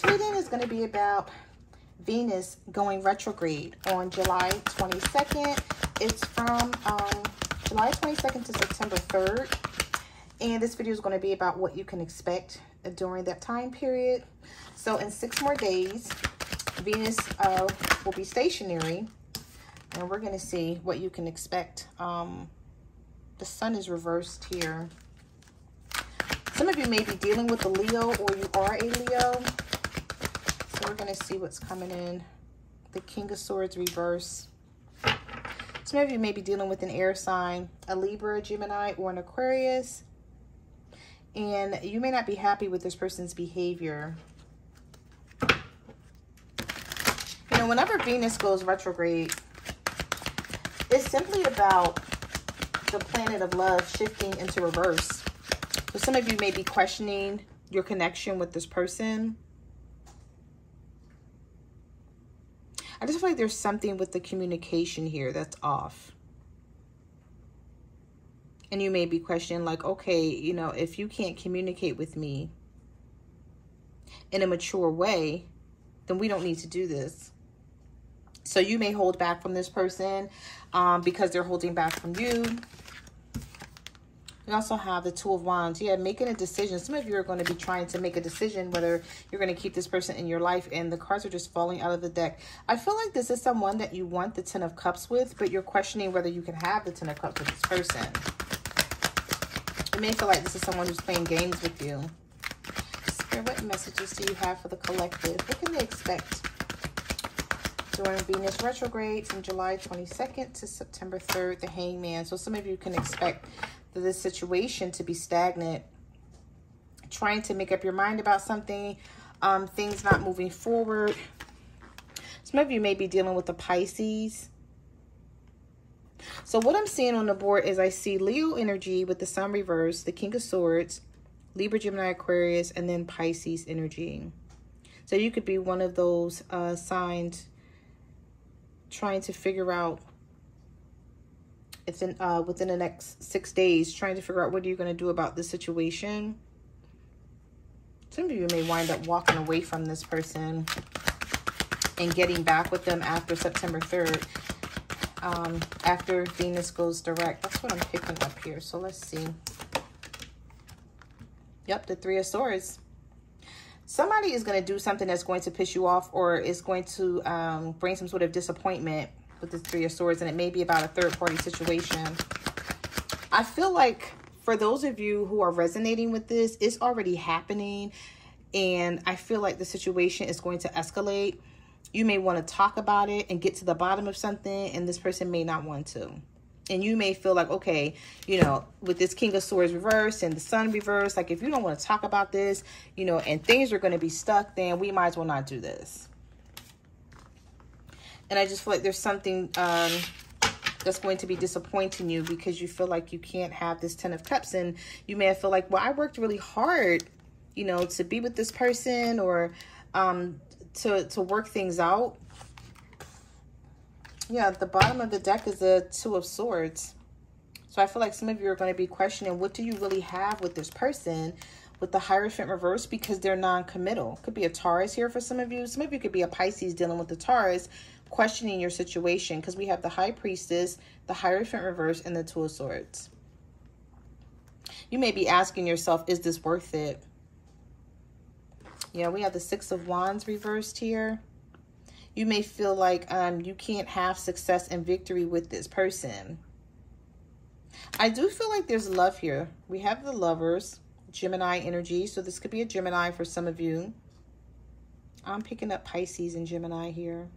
this reading is going to be about venus going retrograde on july 22nd it's from um, july 22nd to september 3rd and this video is going to be about what you can expect during that time period. So in six more days venus uh, will be stationary and we're going to see what you can expect. Um, the sun is reversed here. Some of you may be dealing with a Leo or you are a Leo. We're to see what's coming in. The King of Swords reverse. Some of you may be dealing with an air sign, a Libra, Gemini, or an Aquarius. And you may not be happy with this person's behavior. You know, whenever Venus goes retrograde, it's simply about the planet of love shifting into reverse. So some of you may be questioning your connection with this person. I just feel like there's something with the communication here that's off. And you may be questioning like, okay, you know, if you can't communicate with me in a mature way, then we don't need to do this. So you may hold back from this person um, because they're holding back from you. We also have the Two of Wands. Yeah, making a decision. Some of you are going to be trying to make a decision whether you're going to keep this person in your life. And the cards are just falling out of the deck. I feel like this is someone that you want the Ten of Cups with, but you're questioning whether you can have the Ten of Cups with this person. You may feel like this is someone who's playing games with you. Spirit, what messages do you have for the collective? What can they expect? during Venus retrograde from July 22nd to September 3rd, the hangman. So some of you can expect this situation to be stagnant, trying to make up your mind about something, um, things not moving forward. Some of you may be dealing with the Pisces. So what I'm seeing on the board is I see Leo energy with the sun reverse, the King of Swords, Libra, Gemini, Aquarius, and then Pisces energy. So you could be one of those uh, signs trying to figure out within uh, within the next six days, trying to figure out what are you going to do about this situation. Some of you may wind up walking away from this person and getting back with them after September 3rd. Um, after Venus goes direct. That's what I'm picking up here. So let's see. Yep, the Three of Swords. Somebody is going to do something that's going to piss you off or is going to um, bring some sort of disappointment with the Three of Swords, and it may be about a third-party situation. I feel like for those of you who are resonating with this, it's already happening, and I feel like the situation is going to escalate. You may want to talk about it and get to the bottom of something, and this person may not want to. And you may feel like, okay, you know, with this King of Swords reverse and the Sun reverse, like if you don't want to talk about this, you know, and things are going to be stuck, then we might as well not do this. And I just feel like there's something um, that's going to be disappointing you because you feel like you can't have this Ten of Cups. And you may feel like, well, I worked really hard, you know, to be with this person or um, to, to work things out. Yeah, the bottom of the deck is the Two of Swords. So I feel like some of you are going to be questioning, what do you really have with this person? with the Hierophant reverse because they're non-committal. Could be a Taurus here for some of you. Some of you could be a Pisces dealing with the Taurus questioning your situation because we have the High Priestess, the Hierophant Reverse, and the Two of Swords. You may be asking yourself, is this worth it? Yeah, we have the Six of Wands reversed here. You may feel like um, you can't have success and victory with this person. I do feel like there's love here. We have the lovers, Gemini energy. So this could be a Gemini for some of you. I'm picking up Pisces and Gemini here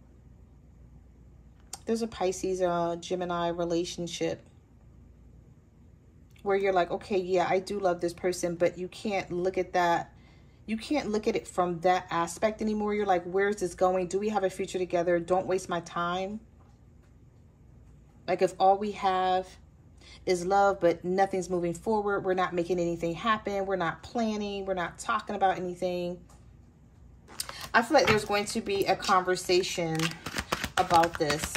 there's a Pisces uh, Gemini relationship where you're like, okay, yeah, I do love this person, but you can't look at that. You can't look at it from that aspect anymore. You're like, where's this going? Do we have a future together? Don't waste my time. Like if all we have is love, but nothing's moving forward. We're not making anything happen. We're not planning. We're not talking about anything. I feel like there's going to be a conversation about this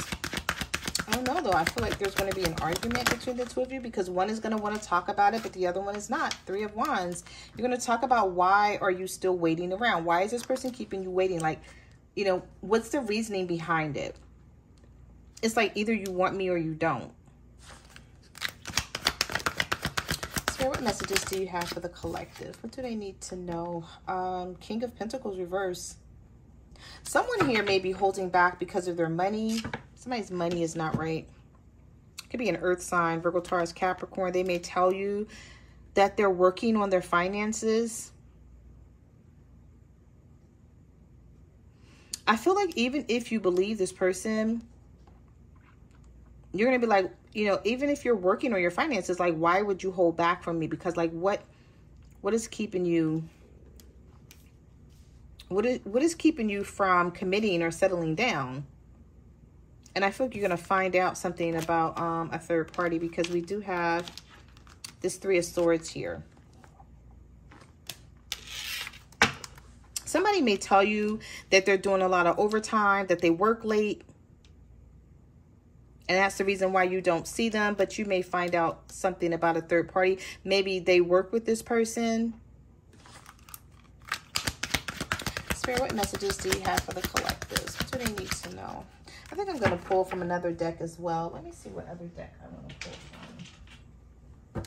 don't know, though. I feel like there's going to be an argument between the two of you because one is going to want to talk about it, but the other one is not. Three of Wands. You're going to talk about why are you still waiting around? Why is this person keeping you waiting? Like, you know, what's the reasoning behind it? It's like either you want me or you don't. So what messages do you have for the collective? What do they need to know? Um, King of Pentacles reverse. Someone here may be holding back because of their money. Somebody's money is not right. It could be an earth sign, Virgo, Taurus, Capricorn. They may tell you that they're working on their finances. I feel like even if you believe this person, you're going to be like, you know, even if you're working on your finances, like, why would you hold back from me? Because, like, what, what is keeping you what is, what is keeping you from committing or settling down? And I feel like you're going to find out something about um, a third party because we do have this Three of Swords here. Somebody may tell you that they're doing a lot of overtime, that they work late. And that's the reason why you don't see them. But you may find out something about a third party. Maybe they work with this person Spirit, what messages do you have for the collectives? What do they need to know? I think I'm going to pull from another deck as well. Let me see what other deck I want to pull from.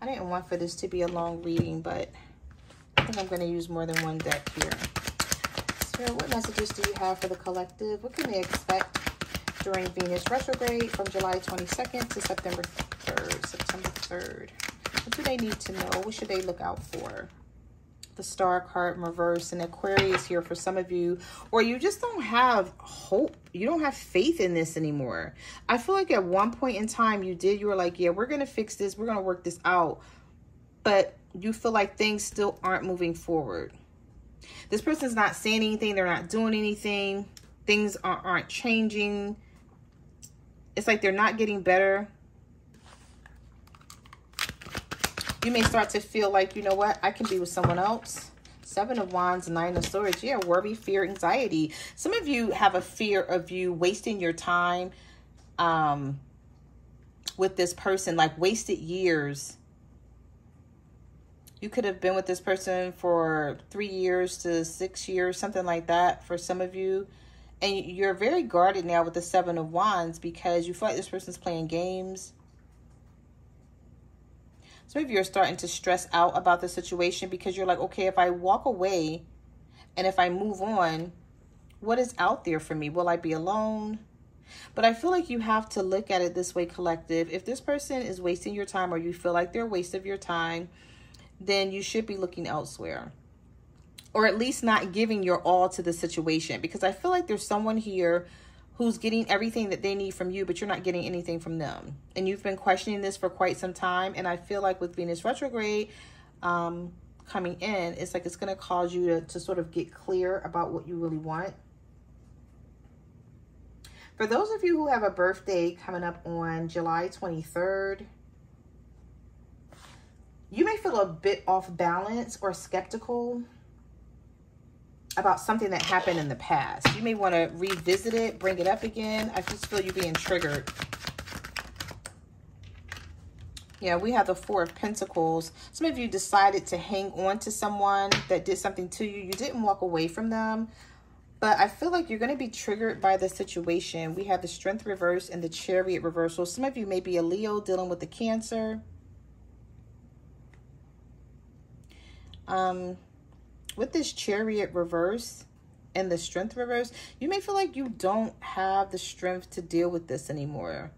I didn't want for this to be a long reading, but I think I'm going to use more than one deck here. Spirit, what messages do you have for the collective? What can they expect during Venus retrograde from July 22nd to September 3rd? September 3rd. What do they need to know? What should they look out for? The star card in reverse and Aquarius here for some of you, or you just don't have hope. You don't have faith in this anymore. I feel like at one point in time you did, you were like, yeah, we're going to fix this. We're going to work this out. But you feel like things still aren't moving forward. This person's not saying anything. They're not doing anything. Things aren't, aren't changing. It's like they're not getting better You may start to feel like, you know what, I can be with someone else. Seven of Wands, Nine of Swords. Yeah, worry, fear, anxiety. Some of you have a fear of you wasting your time um, with this person, like wasted years. You could have been with this person for three years to six years, something like that for some of you. And you're very guarded now with the Seven of Wands because you feel like this person's playing games some of you are starting to stress out about the situation because you're like, okay, if I walk away and if I move on, what is out there for me? Will I be alone? But I feel like you have to look at it this way, collective. If this person is wasting your time or you feel like they're a waste of your time, then you should be looking elsewhere. Or at least not giving your all to the situation. Because I feel like there's someone here who's getting everything that they need from you, but you're not getting anything from them. And you've been questioning this for quite some time. And I feel like with Venus retrograde um, coming in, it's like it's going to cause you to, to sort of get clear about what you really want. For those of you who have a birthday coming up on July 23rd, you may feel a bit off balance or skeptical about something that happened in the past. You may want to revisit it, bring it up again. I just feel you being triggered. Yeah, we have the Four of Pentacles. Some of you decided to hang on to someone that did something to you. You didn't walk away from them. But I feel like you're going to be triggered by the situation. We have the Strength reverse and the Chariot reversal. Some of you may be a Leo dealing with the Cancer. Um, with this chariot reverse and the strength reverse, you may feel like you don't have the strength to deal with this anymore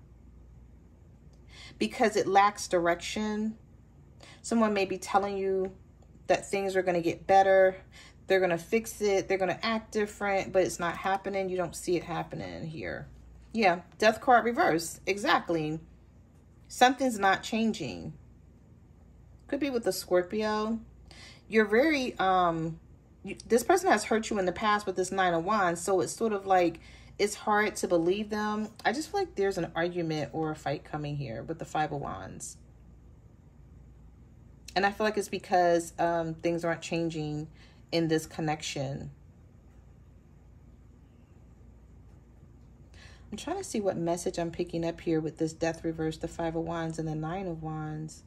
because it lacks direction. Someone may be telling you that things are going to get better. They're going to fix it. They're going to act different, but it's not happening. You don't see it happening here. Yeah, death card reverse. Exactly. Something's not changing. Could be with the Scorpio you're very um you, this person has hurt you in the past with this nine of wands so it's sort of like it's hard to believe them. I just feel like there's an argument or a fight coming here with the five of wands and i feel like it's because um things aren't changing in this connection. I'm trying to see what message I'm picking up here with this death reverse, the five of wands and the nine of wands.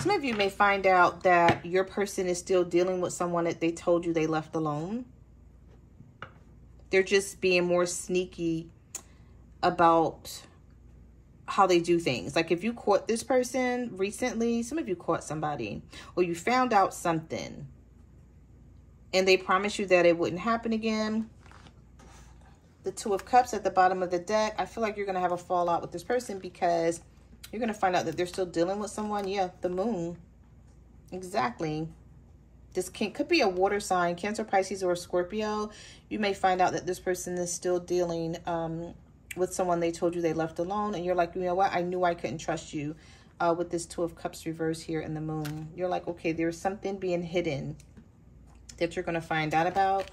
Some of you may find out that your person is still dealing with someone that they told you they left alone. They're just being more sneaky about how they do things. Like if you caught this person recently, some of you caught somebody, or you found out something and they promise you that it wouldn't happen again. The Two of Cups at the bottom of the deck. I feel like you're going to have a fallout with this person because you're going to find out that they're still dealing with someone. Yeah, the moon. Exactly. This can, could be a water sign, Cancer, Pisces, or Scorpio. You may find out that this person is still dealing um, with someone they told you they left alone. And you're like, you know what? I knew I couldn't trust you uh, with this Two of Cups reverse here in the moon. You're like, okay, there's something being hidden that you're going to find out about.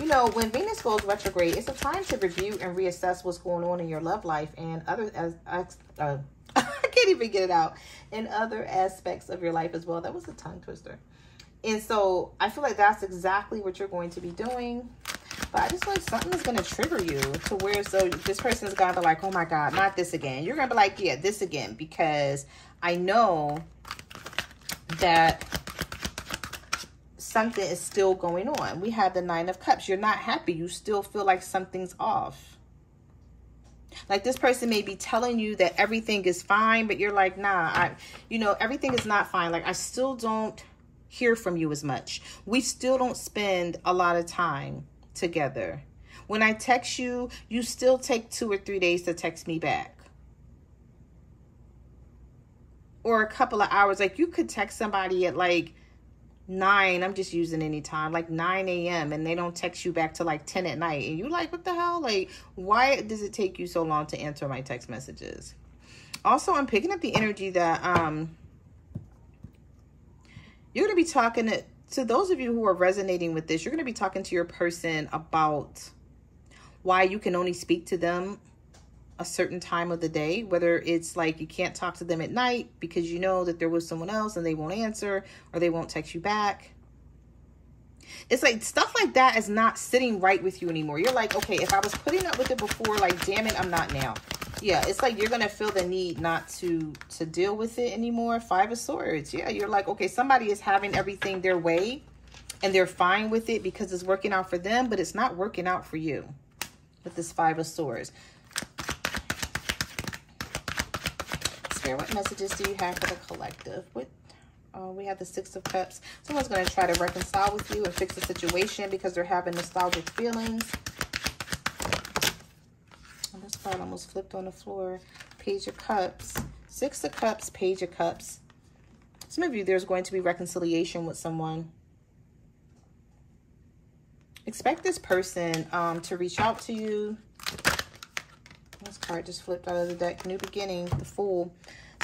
You know, when Venus goes retrograde, it's a time to review and reassess what's going on in your love life and other as uh, I can't even get it out in other aspects of your life as well. That was a tongue twister. And so I feel like that's exactly what you're going to be doing. But I just feel like something is going to trigger you to where so this person is going to be like, oh my God, not this again. You're going to be like, yeah, this again. Because I know that something is still going on. We have the Nine of Cups. You're not happy. You still feel like something's off. Like this person may be telling you that everything is fine, but you're like, nah, I, you know, everything is not fine. Like I still don't hear from you as much. We still don't spend a lot of time together. When I text you, you still take two or three days to text me back or a couple of hours. Like you could text somebody at like 9, I'm just using any time, like 9 a.m. and they don't text you back to like 10 at night. And you like, what the hell? Like, why does it take you so long to answer my text messages? Also, I'm picking up the energy that um you're going to be talking to, to those of you who are resonating with this, you're going to be talking to your person about why you can only speak to them a certain time of the day, whether it's like you can't talk to them at night because you know that there was someone else and they won't answer or they won't text you back. It's like stuff like that is not sitting right with you anymore. You're like, okay, if I was putting up with it before, like, damn it, I'm not now. Yeah, it's like you're going to feel the need not to to deal with it anymore. Five of Swords. Yeah, you're like, okay, somebody is having everything their way and they're fine with it because it's working out for them, but it's not working out for you with this Five of Swords. What messages do you have for the collective? Uh, we have the Six of Cups. Someone's going to try to reconcile with you and fix the situation because they're having nostalgic feelings. And this card almost flipped on the floor. Page of Cups. Six of Cups, Page of Cups. Some of you, there's going to be reconciliation with someone. Expect this person um, to reach out to you. Card just flipped out of the deck. New beginning, the Fool.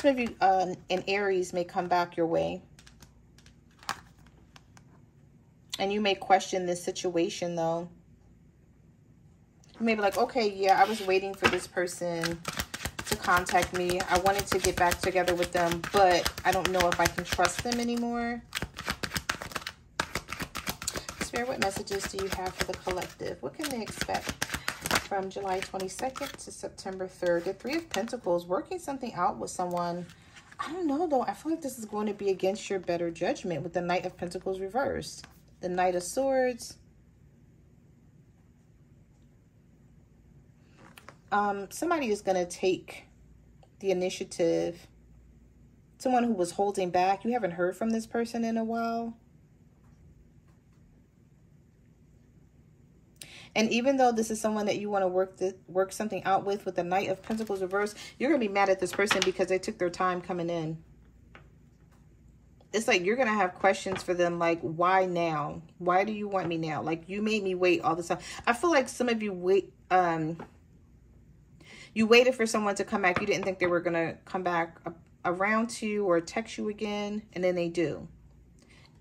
Some of you uh, in Aries may come back your way. And you may question this situation, though. You may be like, okay, yeah, I was waiting for this person to contact me. I wanted to get back together with them, but I don't know if I can trust them anymore. Spirit, what messages do you have for the collective? What can they expect? From July 22nd to September 3rd. The Three of Pentacles, working something out with someone. I don't know, though. I feel like this is going to be against your better judgment with the Knight of Pentacles reversed. The Knight of Swords. Um, somebody is going to take the initiative. Someone who was holding back. You haven't heard from this person in a while. And even though this is someone that you want to work the, work something out with, with the Knight of Pentacles reverse, you're going to be mad at this person because they took their time coming in. It's like you're going to have questions for them like, why now? Why do you want me now? Like, you made me wait all this time. I feel like some of you wait... um you waited for someone to come back. You didn't think they were going to come back around to you or text you again, and then they do.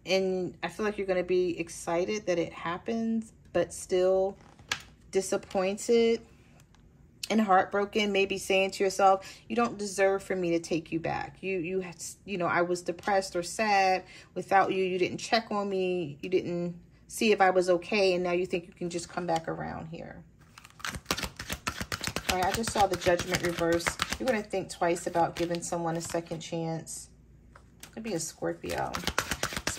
And I feel like you're going to be excited that it happens, but still disappointed and heartbroken, maybe saying to yourself, you don't deserve for me to take you back. You, you, had, you know, I was depressed or sad without you. You didn't check on me. You didn't see if I was okay. And now you think you can just come back around here. All right, I just saw the judgment reverse. You're going to think twice about giving someone a second chance. Could be a Scorpio.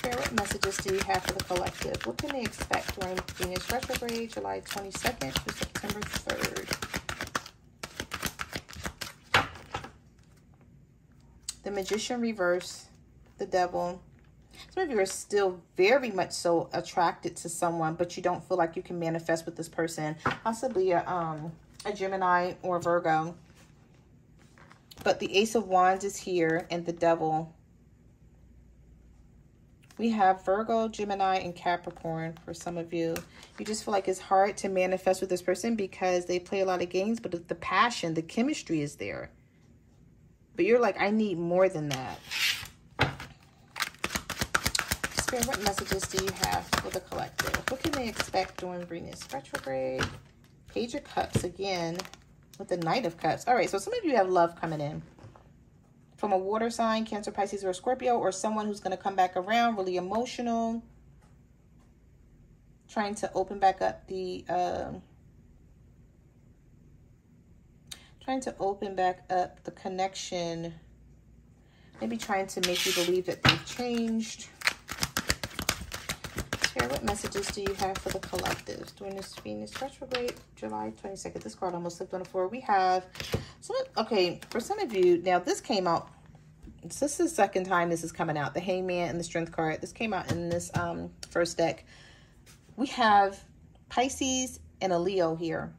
Spirit, what messages do you have for the collective? What can they expect during Venus retrograde, July 22nd to September 3rd? the magician reverse, the devil. Some of you are still very much so attracted to someone, but you don't feel like you can manifest with this person. Possibly a, um, a Gemini or Virgo. But the Ace of Wands is here and the devil. We have Virgo, Gemini, and Capricorn for some of you. You just feel like it's hard to manifest with this person because they play a lot of games, but the passion, the chemistry is there. But you're like, I need more than that. Spirit, what messages do you have for the collective? What can they expect during Venus retrograde? Page of Cups again with the Knight of Cups. All right, so some of you have love coming in from a water sign, Cancer, Pisces, or Scorpio, or someone who's going to come back around, really emotional, trying to open back up the... Uh, trying to open back up the connection. Maybe trying to make you believe that they've changed. What messages do you have for the collective during this Venus retrograde, July 22nd? This card almost slipped on the floor. We have, some, okay, for some of you, now this came out, this is the second time this is coming out, the Hangman and the Strength card. This came out in this um, first deck. We have Pisces and a Leo here.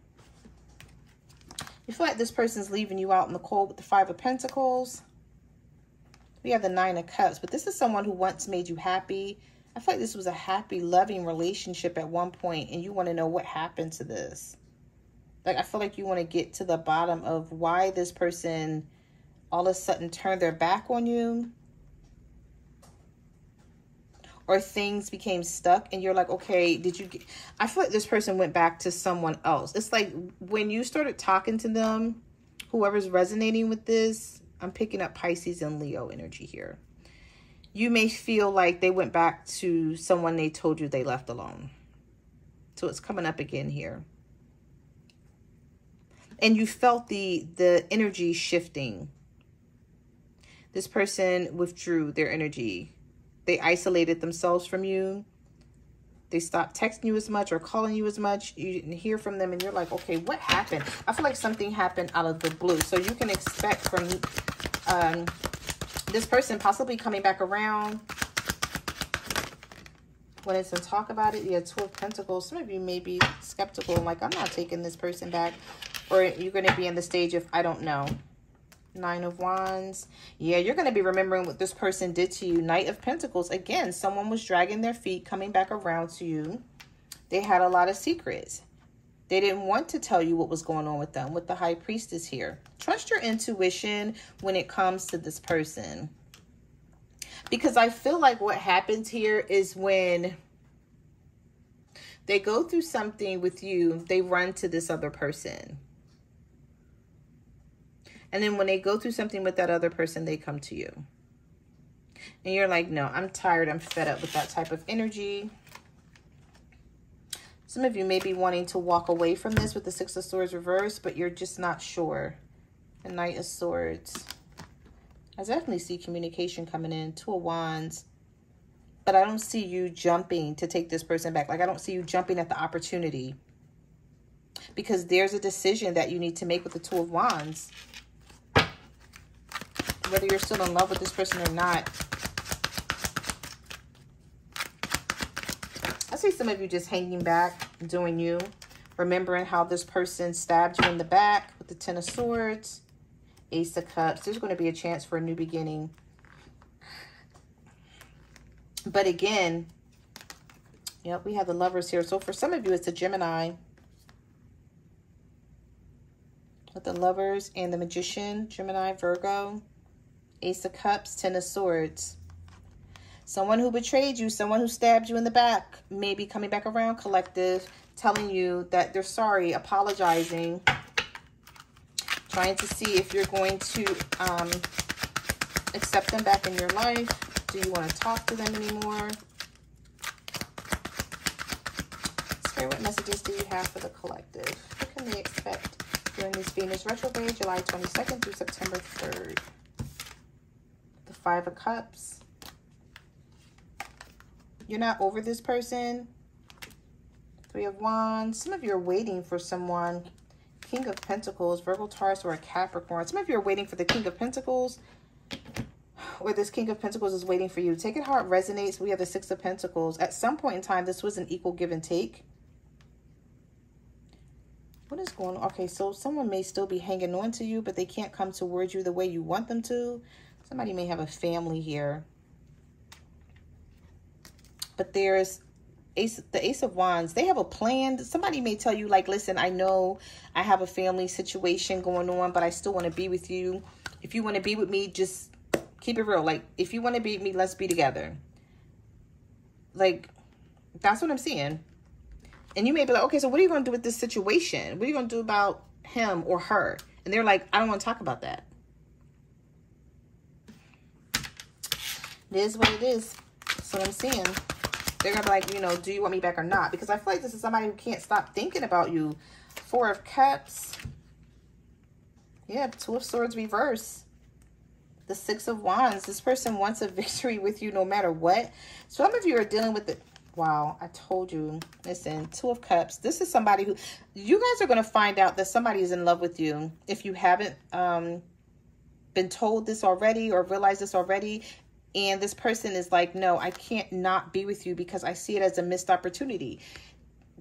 You feel like this person's leaving you out in the cold with the Five of Pentacles. We have the Nine of Cups, but this is someone who once made you happy. I feel like this was a happy, loving relationship at one point, and you want to know what happened to this. Like, I feel like you want to get to the bottom of why this person all of a sudden turned their back on you or things became stuck and you're like, okay, did you get... I feel like this person went back to someone else. It's like when you started talking to them, whoever's resonating with this, I'm picking up Pisces and Leo energy here. You may feel like they went back to someone they told you they left alone. So it's coming up again here. And you felt the the energy shifting. This person withdrew their energy they isolated themselves from you. They stopped texting you as much or calling you as much. You didn't hear from them and you're like, okay, what happened? I feel like something happened out of the blue. So you can expect from um, this person possibly coming back around it's in talk about it. Yeah, Two of Pentacles. Some of you may be skeptical like, I'm not taking this person back. Or you're going to be in the stage of, I don't know. Nine of Wands. Yeah, you're going to be remembering what this person did to you. Knight of Pentacles. Again, someone was dragging their feet, coming back around to you. They had a lot of secrets. They didn't want to tell you what was going on with them, with the High Priestess here. Trust your intuition when it comes to this person. Because I feel like what happens here is when they go through something with you, they run to this other person and then when they go through something with that other person, they come to you. And you're like, no, I'm tired. I'm fed up with that type of energy. Some of you may be wanting to walk away from this with the Six of Swords reversed, but you're just not sure. The Knight of Swords. I definitely see communication coming in. Two of Wands. But I don't see you jumping to take this person back. Like, I don't see you jumping at the opportunity. Because there's a decision that you need to make with the Two of Wands whether you're still in love with this person or not. See some of you just hanging back, doing you, remembering how this person stabbed you in the back with the Ten of Swords, Ace of Cups. There's going to be a chance for a new beginning. But again, yep, we have the lovers here. So for some of you, it's a Gemini. With the lovers and the magician, Gemini, Virgo. Ace of Cups, Ten of Swords. Someone who betrayed you, someone who stabbed you in the back, maybe coming back around collective, telling you that they're sorry, apologizing. Trying to see if you're going to um, accept them back in your life. Do you want to talk to them anymore? Spirit, what messages do you have for the collective? What can they expect during this Venus retrograde, July 22nd through September 3rd? The Five of Cups. You're not over this person. Three of Wands. Some of you are waiting for someone. King of Pentacles, Virgo, Taurus, or a Capricorn. Some of you are waiting for the King of Pentacles or this King of Pentacles is waiting for you. Take it how it resonates. We have the Six of Pentacles. At some point in time, this was an equal give and take. What is going on? Okay, so someone may still be hanging on to you, but they can't come towards you the way you want them to. Somebody may have a family here. But there's Ace, the Ace of Wands, they have a plan. Somebody may tell you, like, listen, I know I have a family situation going on, but I still want to be with you. If you want to be with me, just keep it real. Like, if you want to be with me, let's be together. Like, that's what I'm seeing. And you may be like, okay, so what are you going to do with this situation? What are you going to do about him or her? And they're like, I don't want to talk about that. It is what it is. That's what I'm seeing. They're going to be like, you know, do you want me back or not? Because I feel like this is somebody who can't stop thinking about you. Four of Cups. Yeah, Two of Swords reverse. The Six of Wands. This person wants a victory with you no matter what. Some of you are dealing with it. Wow, I told you. Listen, Two of Cups. This is somebody who... You guys are going to find out that somebody is in love with you. If you haven't um, been told this already or realized this already, and this person is like, no, I can't not be with you because I see it as a missed opportunity.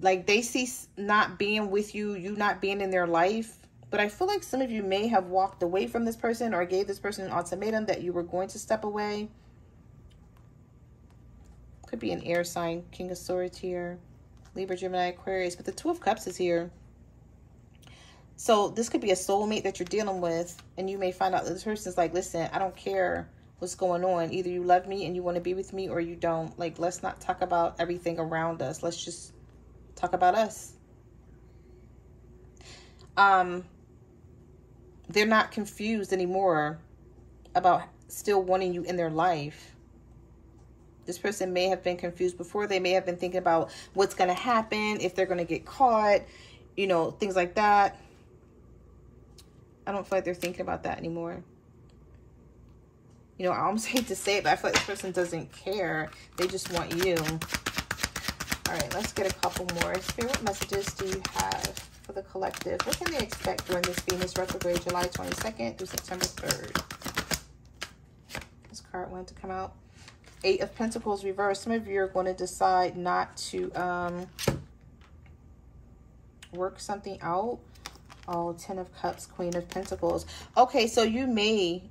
Like they see not being with you, you not being in their life. But I feel like some of you may have walked away from this person or gave this person an ultimatum that you were going to step away. Could be an air sign, King of Swords here. Libra, Gemini, Aquarius. But the Two of Cups is here. So this could be a soulmate that you're dealing with. And you may find out that this person's like, listen, I don't care what's going on. Either you love me and you want to be with me or you don't. Like, let's not talk about everything around us. Let's just talk about us. Um, they're not confused anymore about still wanting you in their life. This person may have been confused before. They may have been thinking about what's going to happen, if they're going to get caught, you know, things like that. I don't feel like they're thinking about that anymore you know, I almost hate to say it, but I feel like this person doesn't care. They just want you. All right, let's get a couple more. Spirit messages do you have for the collective? What can they expect during this Venus retrograde, July 22nd through September 3rd? This card wanted to come out. Eight of Pentacles reversed. Some of you are going to decide not to um, work something out. Oh, Ten of Cups, Queen of Pentacles. Okay, so you may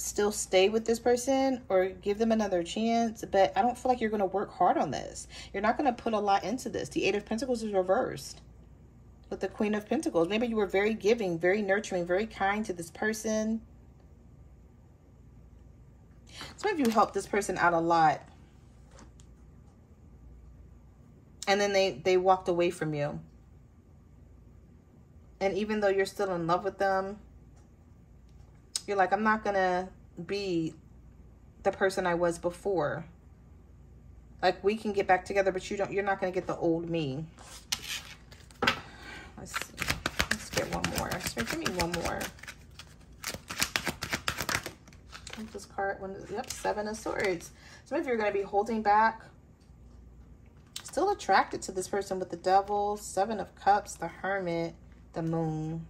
still stay with this person or give them another chance, but I don't feel like you're going to work hard on this. You're not going to put a lot into this. The Eight of Pentacles is reversed with the Queen of Pentacles. Maybe you were very giving, very nurturing, very kind to this person. Some of you helped this person out a lot. And then they, they walked away from you. And even though you're still in love with them, you're like, I'm not going to be the person I was before. Like we can get back together, but you don't, you're not going to get the old me. Let's see. Let's get one more. So give me one more. This card, yep, seven of swords. Some of you are going to be holding back. Still attracted to this person with the devil, seven of cups, the hermit, the moon.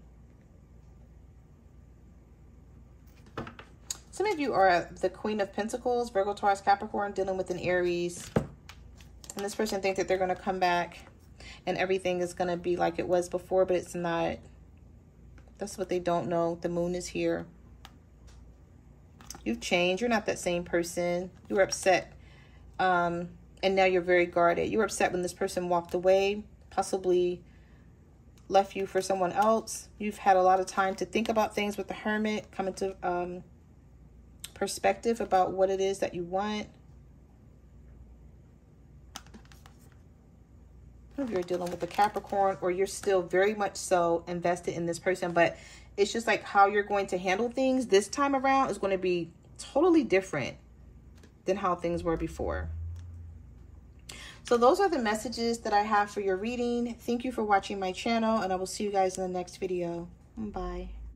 Some of you are the Queen of Pentacles, Virgo, Taurus, Capricorn, dealing with an Aries. And this person thinks that they're going to come back and everything is going to be like it was before, but it's not. That's what they don't know. The moon is here. You've changed. You're not that same person. You were upset. Um, and now you're very guarded. You were upset when this person walked away, possibly left you for someone else. You've had a lot of time to think about things with the hermit, coming to um, perspective about what it is that you want. if you're dealing with a Capricorn or you're still very much so invested in this person, but it's just like how you're going to handle things this time around is going to be totally different than how things were before. So those are the messages that I have for your reading. Thank you for watching my channel and I will see you guys in the next video. Bye.